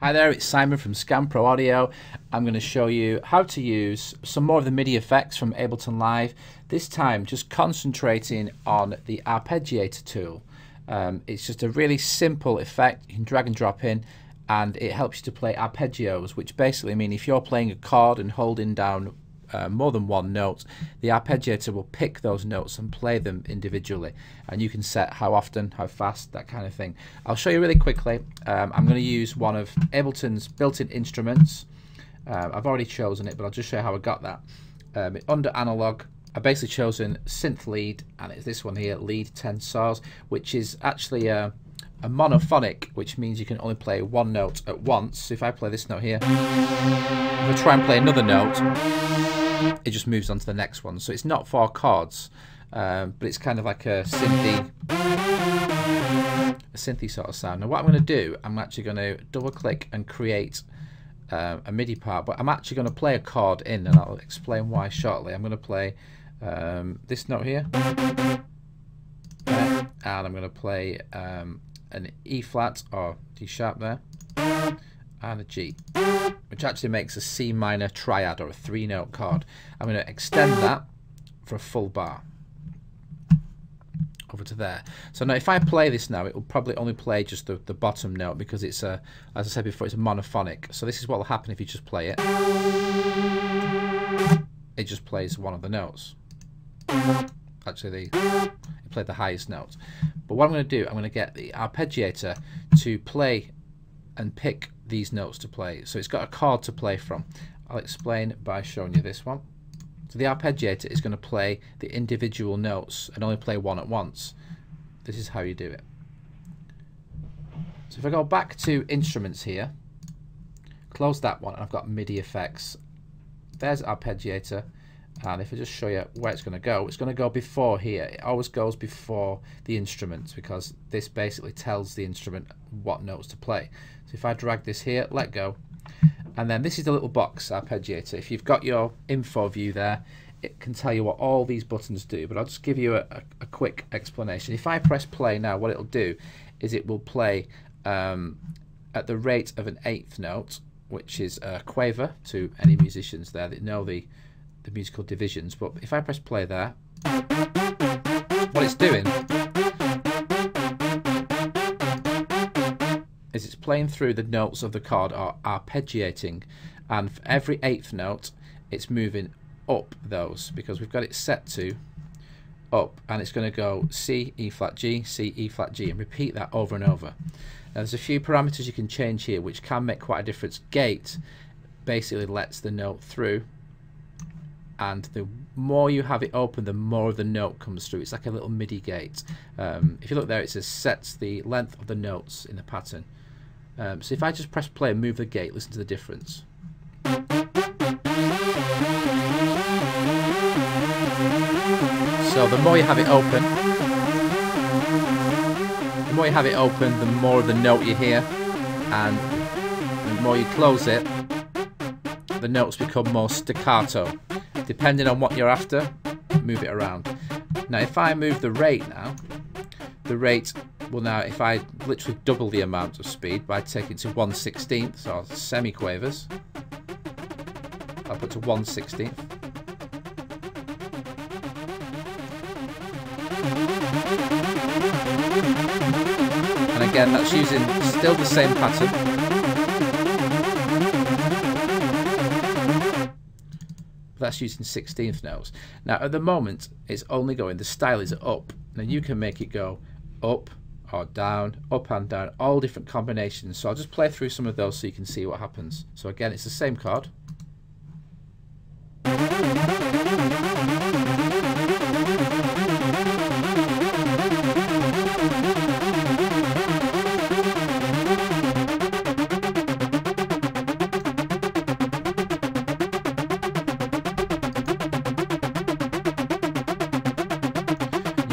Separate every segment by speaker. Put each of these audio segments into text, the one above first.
Speaker 1: Hi there, it's Simon from ScanPro Audio. I'm going to show you how to use some more of the MIDI effects from Ableton Live. This time just concentrating on the arpeggiator tool. Um, it's just a really simple effect you can drag and drop in and it helps you to play arpeggios which basically mean if you're playing a chord and holding down uh, more than one note, the arpeggiator will pick those notes and play them individually. And you can set how often, how fast, that kind of thing. I'll show you really quickly. Um, I'm going to use one of Ableton's built-in instruments. Uh, I've already chosen it, but I'll just show you how I got that. Um, under analog, I've basically chosen synth lead, and it's this one here, lead 10 saws, which is actually a, a monophonic, which means you can only play one note at once. So if I play this note here, if I try and play another note, it just moves on to the next one. So it's not for chords, um, but it's kind of like a synthy, a synthy sort of sound. Now what I'm going to do, I'm actually going to double click and create uh, a MIDI part, but I'm actually going to play a chord in, and I'll explain why shortly. I'm going to play um, this note here, and I'm going to play um, an E flat or D sharp there, and a G which actually makes a C minor triad or a three note chord. I'm going to extend that for a full bar over to there. So now if I play this now, it will probably only play just the, the bottom note because it's a, as I said before, it's a monophonic. So this is what will happen if you just play it. It just plays one of the notes. Actually, the, it played the highest note. But what I'm going to do, I'm going to get the arpeggiator to play and pick these notes to play. So it's got a chord to play from. I'll explain by showing you this one. So the arpeggiator is going to play the individual notes and only play one at once. This is how you do it. So if I go back to instruments here, close that one, and I've got MIDI effects. There's arpeggiator, and if I just show you where it's going to go, it's going to go before here. It always goes before the instruments because this basically tells the instrument what notes to play. So if I drag this here, let go, and then this is the little box arpeggiator. If you've got your info view there, it can tell you what all these buttons do, but I'll just give you a, a, a quick explanation. If I press play now, what it'll do is it will play um, at the rate of an eighth note, which is a quaver to any musicians there that know the the musical divisions. But if I press play there, what it's doing is it's playing through the notes of the chord or arpeggiating and for every eighth note it's moving up those because we've got it set to up and it's going to go C, E flat G, C, E flat G and repeat that over and over. Now there's a few parameters you can change here which can make quite a difference. Gate basically lets the note through and the more you have it open the more of the note comes through. It's like a little MIDI gate. Um, if you look there it says sets the length of the notes in the pattern. Um, so if I just press play and move the gate listen to the difference. So the more you have it open the more you have it open the more of the note you hear and the more you close it the notes become more staccato depending on what you're after, move it around. Now if I move the rate now, the rate will now, if I literally double the amount of speed by taking to 1 16th or semi-quavers, I'll put to 1 16th. And again, that's using still the same pattern, that's using 16th notes. Now at the moment it's only going, the style is up. Now you can make it go up or down, up and down, all different combinations. So I'll just play through some of those so you can see what happens. So again it's the same chord.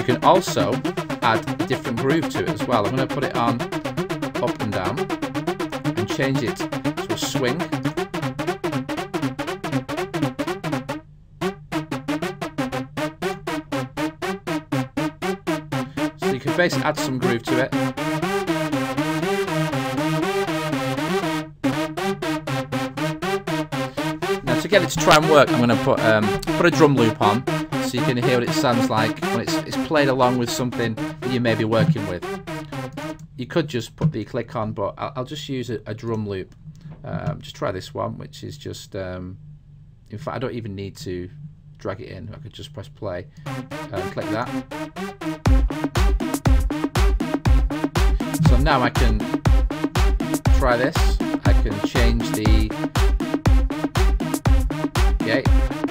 Speaker 1: You can also add a different groove to it as well. I'm going to put it on up and down and change it to a swing. So you can basically add some groove to it. Now to get it to try and work, I'm going to put um, put a drum loop on so you can hear what it sounds like when it's, it's played along with something that you may be working with. You could just put the click on, but I'll, I'll just use a, a, drum loop. Um, just try this one, which is just, um, in fact, I don't even need to drag it in. I could just press play and click that. So now I can try this. I can change the gate.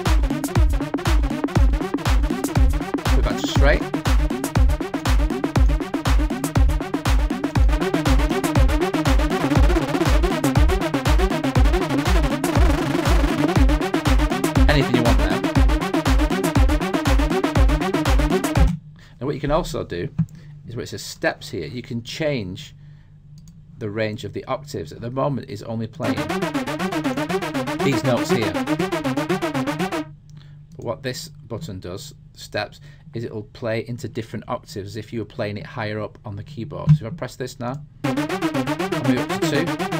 Speaker 1: What you can also do is where it says steps here, you can change the range of the octaves. At the moment is only playing these notes here. But what this button does, steps, is it will play into different octaves if you were playing it higher up on the keyboard. So if I press this now, I'll move up to two.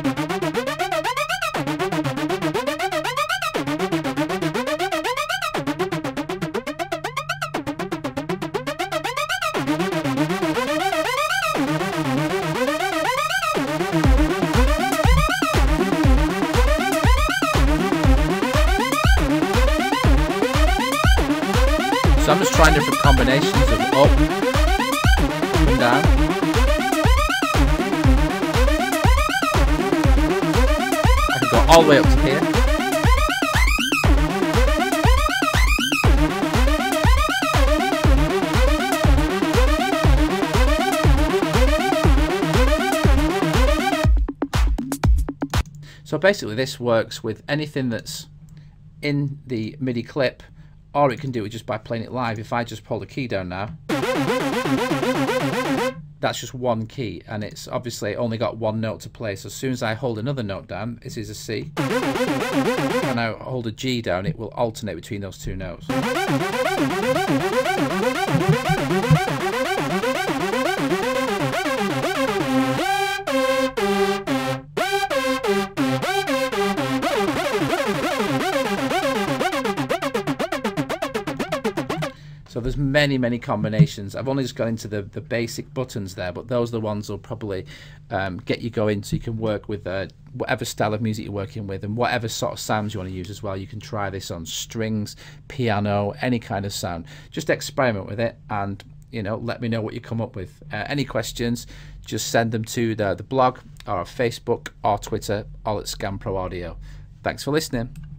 Speaker 1: So I'm just trying different combinations of up and down. I can go all the way up to here. So basically this works with anything that's in the MIDI clip or it can do it just by playing it live. If I just pull the key down now, that's just one key, and it's obviously only got one note to play. So as soon as I hold another note down, this is a C, and I hold a G down, it will alternate between those two notes. Many, many combinations. I've only just gone into the, the basic buttons there, but those are the ones that will probably um, get you going so you can work with uh, whatever style of music you're working with and whatever sort of sounds you want to use as well. You can try this on strings, piano, any kind of sound. Just experiment with it and you know let me know what you come up with. Uh, any questions, just send them to the, the blog or Facebook or Twitter, all at ScanPro Audio. Thanks for listening.